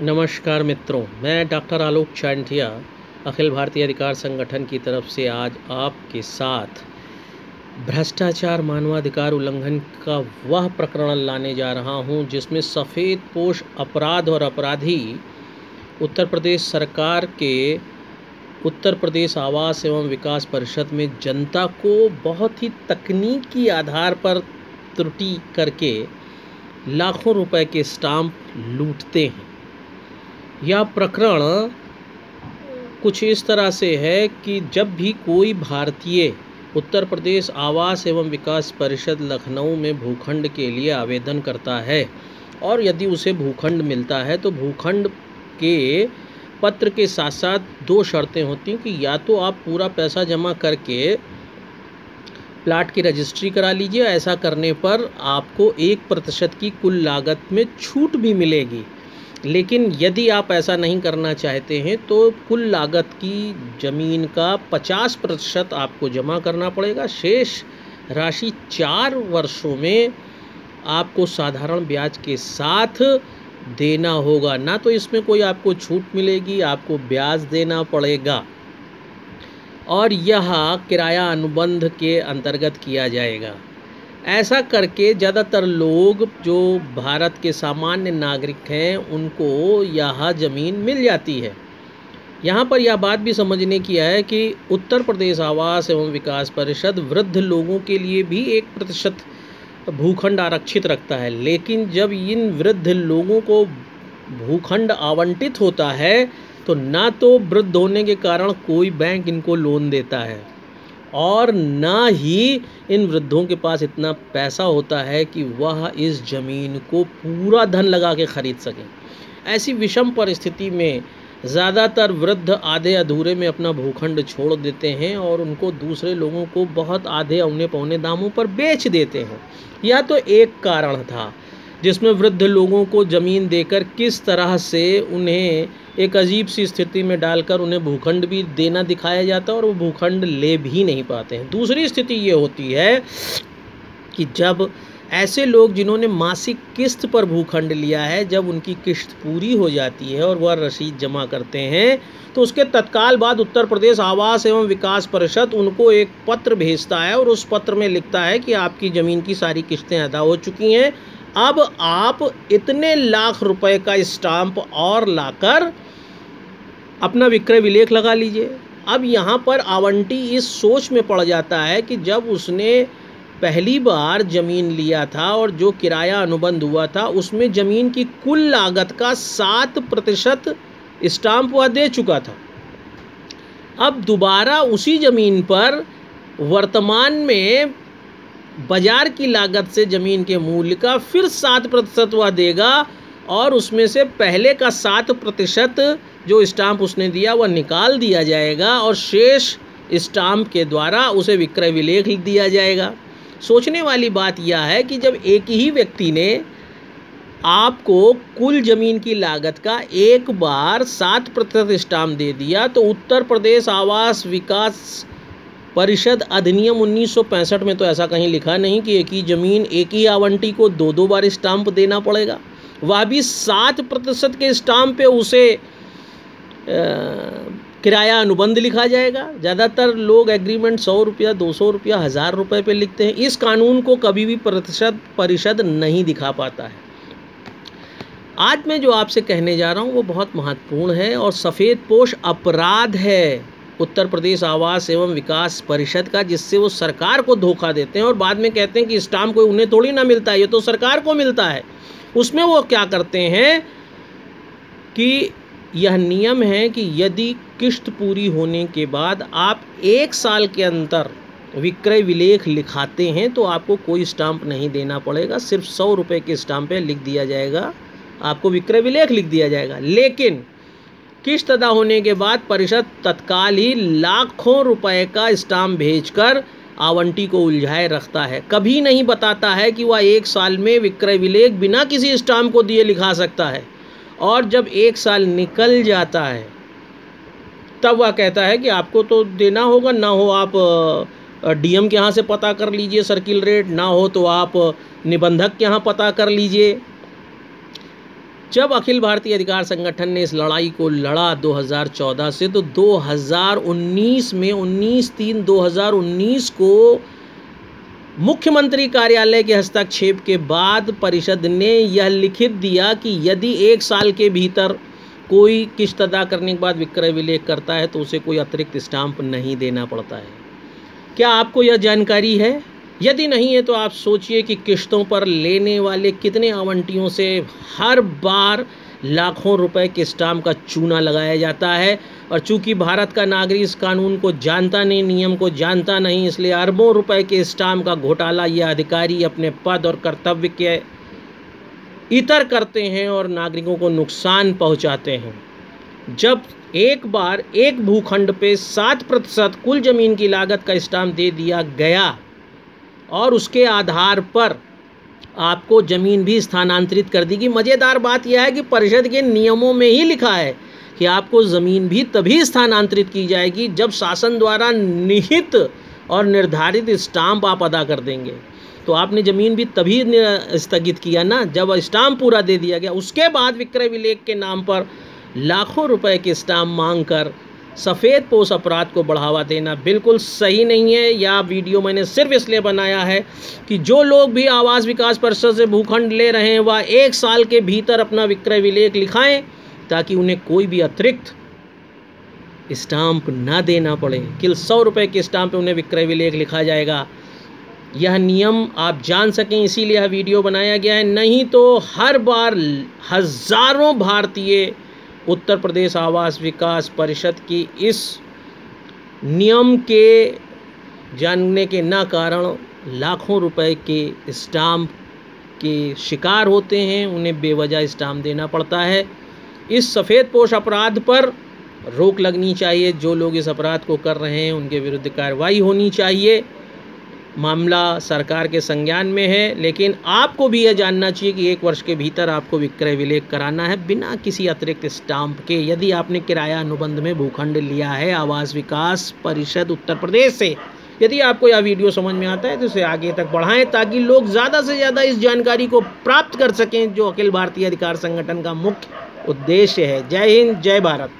नमस्कार मित्रों, मैं डॉक्टर आलोक चांठिया, अखिल भारतीय अधिकार संगठन की तरफ़ से आज आपके साथ भ्रष्टाचार मानवाधिकार उल्लंघन का वह प्रकरण लाने जा रहा हूँ, जिसमें सफ़ेद पोष अपराध और अपराधी उत्तर प्रदेश सरकार के उत्तर प्रदेश आवास एवं विकास परिषद में जनता को बहुत ही तकनीकी आधार पर त्रुटि करके लाखों रुपए के स्टाम्प लूटते हैं। यह प्रकरण कुछ इस तरह से है कि जब भी कोई भारतीय उत्तर प्रदेश आवास एवं विकास परिषद लखनऊ में भूखंड के लिए आवेदन करता है और यदि उसे भूखंड मिलता है तो भूखंड के पत्र के साथ साथ दो शर्तें होती हैं कि या तो आप पूरा पैसा जमा करके प्लाट की रजिस्ट्री करा लीजिए, ऐसा करने पर आपको एक प्रतिशत की कुल लागत में छूट भी मिलेगी। लेकिन यदि आप ऐसा नहीं करना चाहते हैं तो कुल लागत की ज़मीन का 50 प्रतिशत आपको जमा करना पड़ेगा। शेष राशि चार वर्षों में आपको साधारण ब्याज के साथ देना होगा। ना तो इसमें कोई आपको छूट मिलेगी, आपको ब्याज देना पड़ेगा। और यह किराया अनुबंध के अंतर्गत किया जाएगा। ऐसा करके ज़्यादातर लोग जो भारत के सामान्य नागरिक हैं, उनको यह ज़मीन मिल जाती है। यहाँ पर यह बात भी समझने की है कि उत्तर प्रदेश आवास एवं विकास परिषद वृद्ध लोगों के लिए भी एक प्रतिशत भूखंड आरक्षित रखता है। लेकिन जब इन वृद्ध लोगों को भूखंड आवंटित होता है तो ना तो वृद्ध होने के कारण कोई बैंक इनको लोन देता है। और ना ही इन वृद्धों के पास इतना पैसा होता है कि वह इस ज़मीन को पूरा धन लगा के ख़रीद सकें। ऐसी विषम परिस्थिति में ज़्यादातर वृद्ध आधे अधूरे में अपना भूखंड छोड़ देते हैं और उनको दूसरे लोगों को बहुत आधे औने पौने दामों पर बेच देते हैं। यह तो एक कारण था। जिसमें वृद्ध लोगों को ज़मीन देकर किस तरह से उन्हें एक अजीब सी स्थिति में डालकर उन्हें भूखंड भी देना दिखाया जाता है और वो भूखंड ले भी नहीं पाते हैं। दूसरी स्थिति ये होती है कि जब ऐसे लोग जिन्होंने मासिक किस्त पर भूखंड लिया है, जब उनकी किस्त पूरी हो जाती है और वह रसीद जमा करते हैं तो उसके तत्काल बाद उत्तर प्रदेश आवास एवं विकास परिषद उनको एक पत्र भेजता है और उस पत्र में लिखता है कि आपकी ज़मीन की सारी किस्तें अदा हो चुकी हैं। अब आप इतने लाख रुपए का स्टाम्प और लाकर अपना विक्रय विलेख लगा लीजिए। अब यहाँ पर आवंटी इस सोच में पड़ जाता है कि जब उसने पहली बार ज़मीन लिया था और जो किराया अनुबंध हुआ था, उसमें ज़मीन की कुल लागत का सात प्रतिशत स्टाम्प वह दे चुका था। अब दोबारा उसी ज़मीन पर वर्तमान में बाज़ार की लागत से ज़मीन के मूल्य का फिर सात प्रतिशत वह देगा और उसमें से पहले का सात प्रतिशत जो स्टाम्प उसने दिया, वह निकाल दिया जाएगा और शेष स्टाम्प के द्वारा उसे विक्रय विलेख दिया जाएगा। सोचने वाली बात यह है कि जब एक ही व्यक्ति ने आपको कुल ज़मीन की लागत का एक बार सात प्रतिशत स्टाम्प दे दिया तो उत्तर प्रदेश आवास विकास परिषद अधिनियम 1965 में तो ऐसा कहीं लिखा नहीं कि एक ही ज़मीन, एक ही आवंटी को दो दो बार स्टाम्प देना पड़ेगा। वह भी सात प्रतिशत के स्टाम्प पे उसे किराया अनुबंध लिखा जाएगा। ज़्यादातर लोग एग्रीमेंट सौ रुपया, दो सौ रुपया, हज़ार रुपये पे लिखते हैं। इस कानून को कभी भी प्रतिशत परिषद नहीं दिखा पाता है। आज मैं जो आपसे कहने जा रहा हूँ, वो बहुत महत्वपूर्ण है और सफ़ेद पोष अपराध है। उत्तर प्रदेश आवास एवं विकास परिषद का, जिससे वो सरकार को धोखा देते हैं और बाद में कहते हैं कि स्टाम्प कोई उन्हें थोड़ी ना मिलता है, ये तो सरकार को मिलता है। उसमें वो क्या करते हैं कि यह नियम है कि यदि किश्त पूरी होने के बाद आप एक साल के अंदर विक्रय विलेख लिखाते हैं तो आपको कोई स्टाम्प नहीं देना पड़ेगा। सिर्फ़ सौ रुपये के स्टाम्प लिख दिया जाएगा, आपको विक्रय विलेख लिख दिया जाएगा। लेकिन किश्त अदा होने के बाद परिषद तत्काल ही लाखों रुपए का स्टाम्प भेजकर आवंटी को उलझाए रखता है। कभी नहीं बताता है कि वह एक साल में विक्रय विलेख बिना किसी स्टाम्प को दिए लिखा सकता है। और जब एक साल निकल जाता है, तब वह कहता है कि आपको तो देना होगा, ना हो आप डीएम के यहाँ से पता कर लीजिए सर्किल रेट, ना हो तो आप निबंधक के यहाँ पता कर लीजिए। जब अखिल भारतीय अधिकार संगठन ने इस लड़ाई को लड़ा 2014 से तो 2019 में 19 तीन 2019 को मुख्यमंत्री कार्यालय के हस्तक्षेप के बाद परिषद ने यह लिखित दिया कि यदि एक साल के भीतर कोई किश्त अदा करने के बाद विक्रय विलेख करता है तो उसे कोई अतिरिक्त स्टाम्प नहीं देना पड़ता है। क्या आपको यह जानकारी है? यदि नहीं है तो आप सोचिए कि किश्तों पर लेने वाले कितने आवंटियों से हर बार लाखों रुपए के स्टाम्प का चूना लगाया जाता है। और चूँकि भारत का नागरिक इस कानून को जानता नहीं, नियम को जानता नहीं, इसलिए अरबों रुपए के स्टाम्प का घोटाला यह अधिकारी अपने पद और कर्तव्य के इतर करते हैं और नागरिकों को नुकसान पहुंचाते हैं। जब एक बार एक भूखंड पे सात प्रतिशत कुल ज़मीन की लागत का स्टाम्प दे दिया गया और उसके आधार पर आपको ज़मीन भी स्थानांतरित कर दी गई। मज़ेदार बात यह है कि परिषद के नियमों में ही लिखा है कि आपको ज़मीन भी तभी स्थानांतरित की जाएगी जब शासन द्वारा निहित और निर्धारित स्टाम्प आप अदा कर देंगे। तो आपने ज़मीन भी तभी स्थगित किया ना, जब स्टाम्प पूरा दे दिया गया। उसके बाद विक्रय विलेख के नाम पर लाखों रुपए के स्टाम्प मांग कर सफ़ेद पोष अपराध को बढ़ावा देना बिल्कुल सही नहीं है। यह वीडियो मैंने सिर्फ़ इसलिए बनाया है कि जो लोग भी आवास विकास परिषद से भूखंड ले रहे हैं, वह एक साल के भीतर अपना विक्रय विलेख लिखाएँ ताकि उन्हें कोई भी अतिरिक्त स्टाम्प ना देना पड़े। किल सौ रुपये के स्टाम्प उन्हें विक्रय विलेख लिखा जाएगा। यह नियम आप जान सकें, इसीलिए यह वीडियो बनाया गया है। नहीं तो हर बार हज़ारों भारतीय उत्तर प्रदेश आवास विकास परिषद की इस नियम के जानने के न कारण लाखों रुपए के स्टाम्प के शिकार होते हैं, उन्हें बेवजह स्टाम्प देना पड़ता है। इस सफ़ेद पोश अपराध पर रोक लगनी चाहिए। जो लोग इस अपराध को कर रहे हैं, उनके विरुद्ध कार्रवाई होनी चाहिए। मामला सरकार के संज्ञान में है, लेकिन आपको भी यह जानना चाहिए कि एक वर्ष के भीतर आपको विक्रय विलेख कराना है बिना किसी अतिरिक्त स्टाम्प के। यदि आपने किराया अनुबंध में भूखंड लिया है, आवास विकास परिषद उत्तर प्रदेश से, यदि आपको यह वीडियो समझ में आता है तो इसे आगे तक बढ़ाएँ ताकि लोग ज़्यादा से ज़्यादा इस जानकारी को प्राप्त कर सकें, जो अखिल भारतीय अधिकार संगठन का मुख्य उद्देश्य है। जय हिंद, जय भारत।